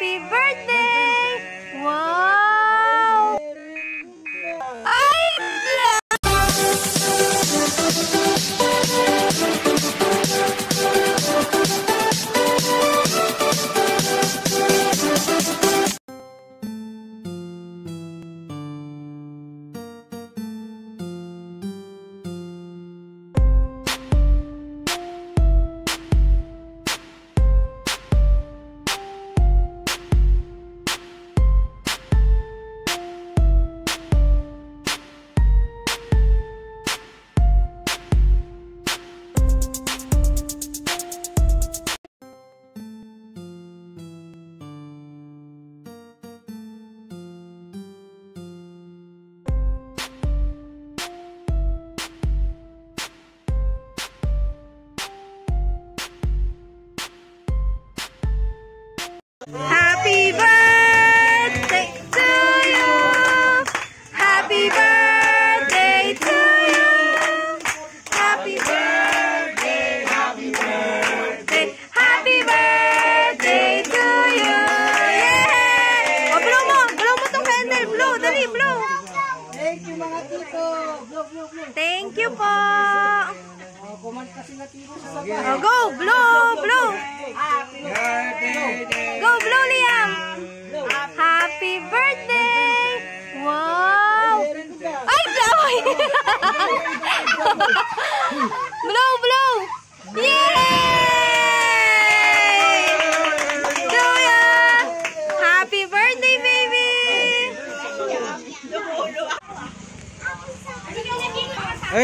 Happy birthday!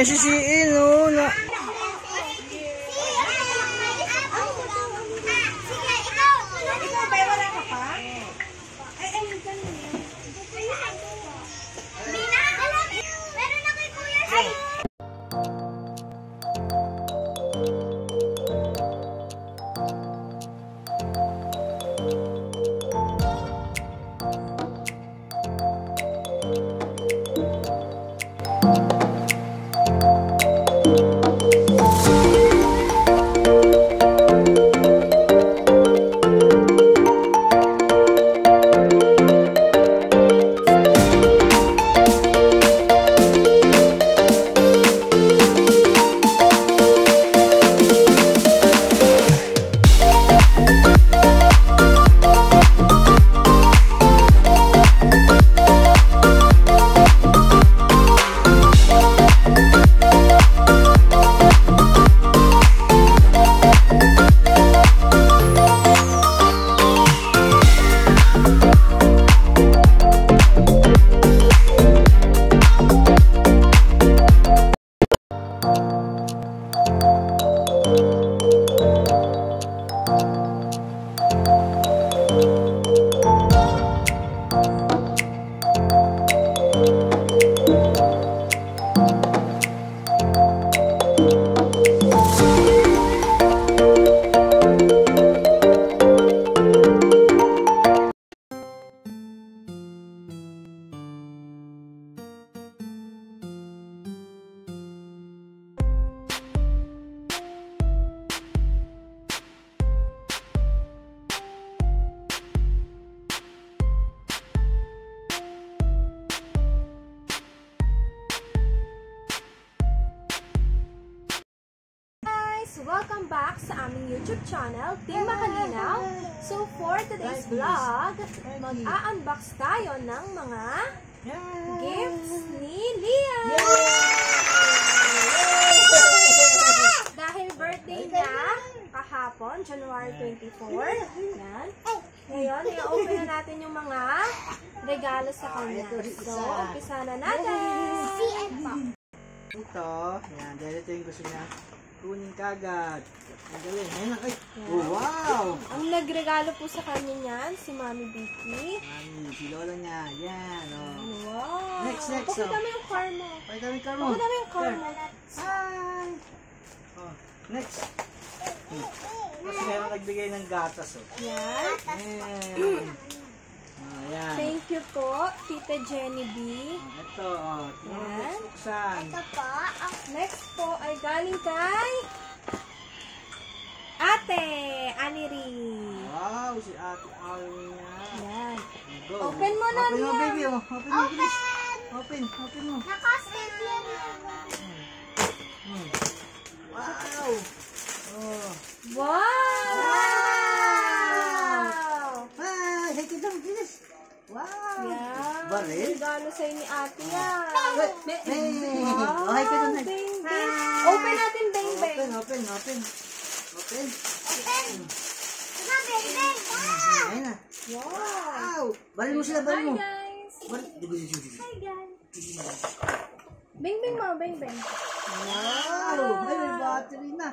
Ay, si Welcome back sa aming YouTube channel, Team Makalinaw. So, for today's vlog, mag-a-unbox tayo ng mga gifts ni Liam! Dahil birthday niya kahapon, January 24. Yan. Ngayon, i-open na natin yung mga regalo sa kanya. So, umpisa na natin! Ito, yan, dahil ito yung gusto niya. Kunin kagad. Ang galing. Ayan lang. Ay, oh, wow! Ang nagregalo po sa kanya niyan, si Mami Vicky. Mami, si Lola niya. Yan, oh. Wow! Next, next, Pakita oh. mo yung car mo. Pakita mo yung car mo. Pakita mo yung car mo. Hi! Oh, next. Hmm. Tapos meron nagbigay ng gatas, oh. Yan. Ayan. Oh, yan. Thank you po, Tita Jenny B. Ito, oh. Tingnan mo Yan. buksan. Next po ay galing kay Ate Aniri. Wow, si Ate Alina. Yan. Go. Open mo na, Open mo, Nia. baby. Oh. Open mo, bilis. Open, open mo. Naka-stapler Hmm. Wow. Oh. Wow! Ah, higit lang, bilis. Wow. Yan. Baril? Regalo sa'yo ni ate yan. Hey. Wow, hi ka dun, hi. bing, bing. Open natin, bing, bing. Open, open, open. Open. Open. Diba, baby? Ah! Ayun na. Wow. Wow. Baril mo sila, baril Hi, mo. guys. Baril. Hi, guys. Bing, bing mo, bing, bing. Wow. Ay, may battery na.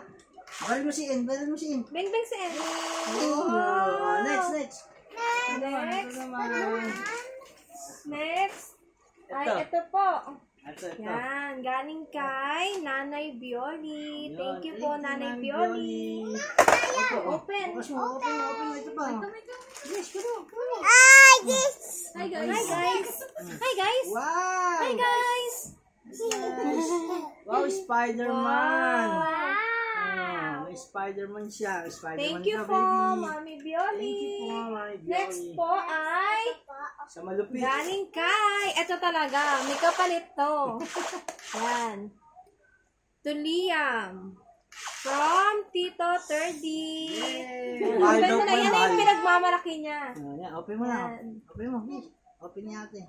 Baril mo si En, baril mo si En. Bing, bing si Emmy. Oh, next, next. Next. Ito naman. Next. Po. Ito, ito. Yan, galing kay Nanay Bioli. Thank you po, Nanay Bioli. Oh. Open. Open, open mo. Ito pa. Yes, kuno. Hi guys. Hi guys. Hi guys. Wow. Hi guys. Wow, Spider-Man. Wow. Ah, may Spider-Man siya. Spider-Man Thank you po. Mami Bioli. Thank you po, Mami Bioli. Next po ay Sa malupit. galing kay, ito talaga, may kapalit to. Yan. To Liam. From Tito 30. Yay. Open Mahal daw mo na, yan na yung pinagmamalaki niya. Ah, yan, open mo na. Yan. Open mo. Open niya ate.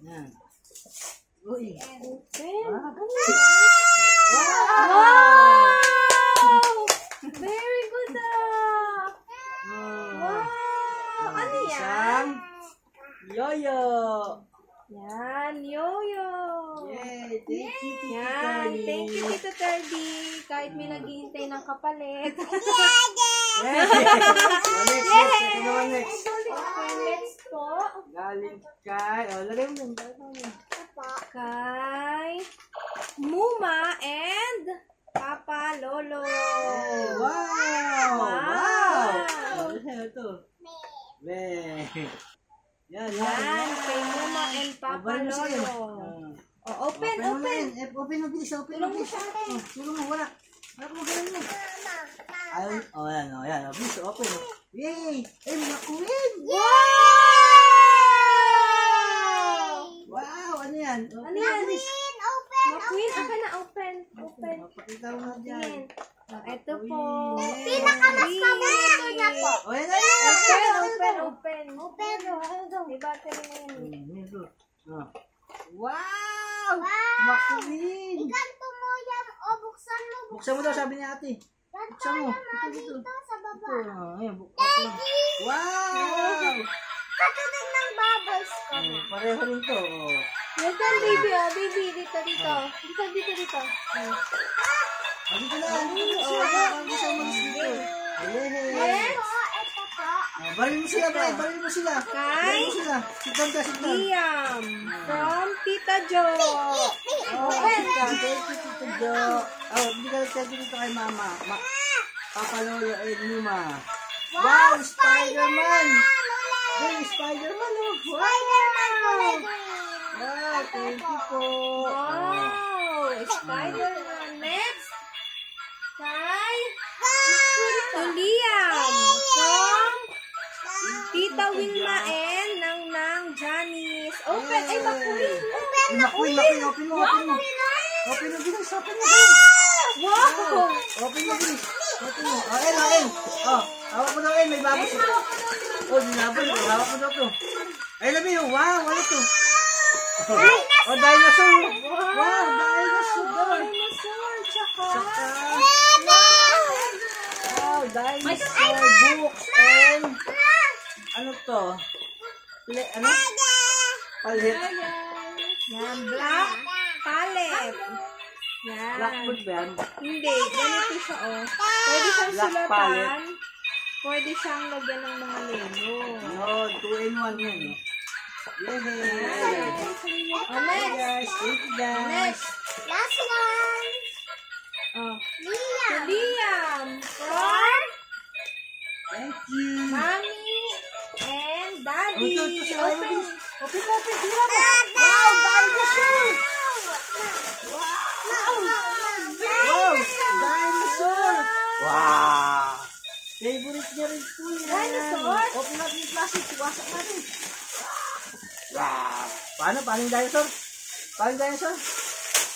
Yan. Uy. Open. Ah. Wow! Very good ah! Oh. Wow! Ano? Isang yoyo. Yan, yoyo. Yay! Thank you, Tito Yan, thank you Tito Terdy. Kahit may naghihintay ng kapalit. Yay! Next, next. Ito naman next. okay, next po. Galing kay... Oh, lagay mo din. lagay mo. Kay Muma and Papa Lolo. Wow! Wow! Wow! Oh, ito, Be. Yan, yan, Yan, kay and Oh, Papa. Lolo. Oh, open, open. Open. Open mo, Tulong mo bilis. siya. Oh, Tulong mo, wala. Wala mo, ganun mo. Ayun, oh, yan, oh, yan. Oh, bilis, open. oh. Yay! Ay, makuwin! Wow! Wow! Ano yan? Oh, Ano yan? bilis. Open. Aka na open. Open. Oh, Pakita mo na dyan. Yan. Oh, ito po. Pinakamas paborito niya po. Oh. Open, open, open. Open. Na yan, ito. Ah. Wow! Wow! Makuwin! Iganto mo yan. O, buksan mo. Buksan mo daw, sabi ni ate. Buksan mo. Ito, dito. sa Ito, baba. ah, ayan, buksan mo. Wow! Katulad ng bubbles ko na. Oh, Pareho rin to. oh. Yan baby, oh. Baby, dito, dito. Dito, dito, dito. Oh. Ah, dito na, dito na. Oh, ah, hindi siya umalis dito. Next. Ah, Baril mo sila, Bray. Baril mo sila. Baril mo sila. Sit down ka. Liam. From Tita Jo. Oh, down. Thank you, Tito Jo. Oh, hindi ka nagtagi dito kay Mama. Ma Papa Lolo and Luma. Wow, Spider-Man! Hey, Spider-Man, oh. Wow! Spider-Man po na Wow, thank you po. Wow! Spider-Man. To Liam. From Tita Wilma and Nang Nang Janice. Open. Ay. Ay, makuin, makuin, open mo, open mo. Open mo, bilis, open mo. Wow! Open mo, bilis. Open mo. Oh, oh, En. Oh, hawak mo daw, En, may babos. Oh, dinabon, oh, hawak mo daw to. Ay, labi, oh, wow, ano to? Oh, dinosaur. Wow, dinosaur. Dinosaur. Dinosaur books and ano to? Pili, ano? Palit. Yan. Black palette. Yan. Blackboard ba yan? Hindi. Ganito siya, oh. Pwede siyang Black sulatan. palette. Pwede siyang lagyan ng mga lego. No, 2 in 1 yan. eh. Yay! Oh, Hey next. guys, thank you guys. Next. Last one. Oh. Lia. To Liam. From Thank you. Mommy and Daddy. Ito, ito siya. Open. Open mo, open. Tira mo. Wow, dinosaur. Wow, dinosaur. Wow. Favorite niya rin po yan. Dinosaur? Open natin yung plastic. Iwasak natin. Wow. Paano? Paano yung dinosaur? Paano yung dinosaur?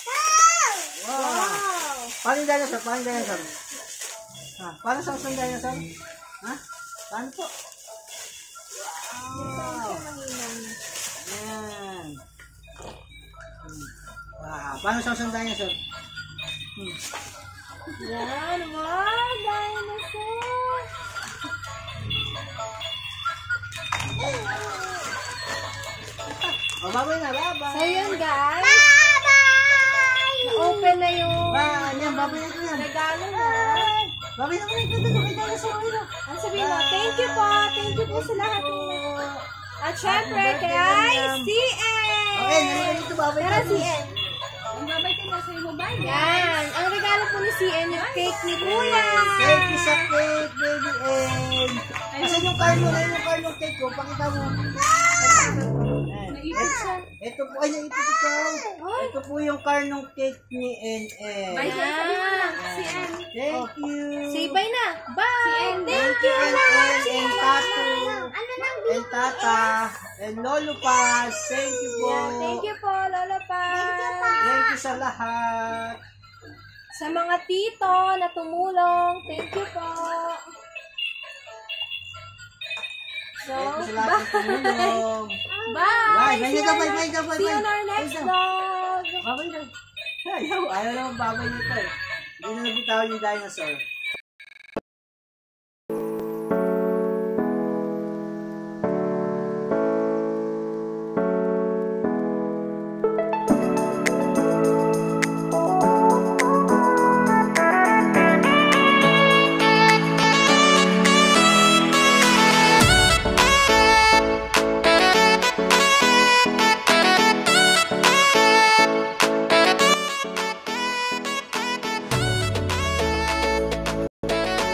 Wow. Wow! Paano yung dinosaur? Paano yung dinosaur? Ha? Paano sa usang dinosaur? Ha? Paano po? Wow. Ayan. Wow. Paano usang dinosaur? Hmm. Yan, wow, dinosaur! O, babay na. Babay. So yun guys, Bye-bye! na-open na yung Ba, yan. Babay na yan. regalo. Babay na ulit. Ito, may dinosaur. Ito. Ang sabihin mo, thank you po, thank you po sa lahat At syempre, kay. CN! Okay, nalagay dito. Babay Tara, na. CN. Yan, ang regalo po ni CN yung cake ni Kuya. Thank you sa cake, baby N. Asan yung card mo? Ayan yung card ng cake ko. Pakita mo. Siya. Ito po, ay naipit ikaw. Ito po yung card ng cake ni NN. Yan. CN. Thank you. Say bye na. Bye. Thank you. NN and nang And Tata. And Lolo Paz. Thank you po. Thank you po, Lolo Pa. Thank you sa lahat. Sa mga tito na tumulong, thank you po. So, Thank bye. Bye. See Bye you bye, bye ka, bye, See you on bye. our next Bye vlog. Babay na. Ayaw, ayaw naman babay nito eh. Hindi na nabitaw yung dinosaur.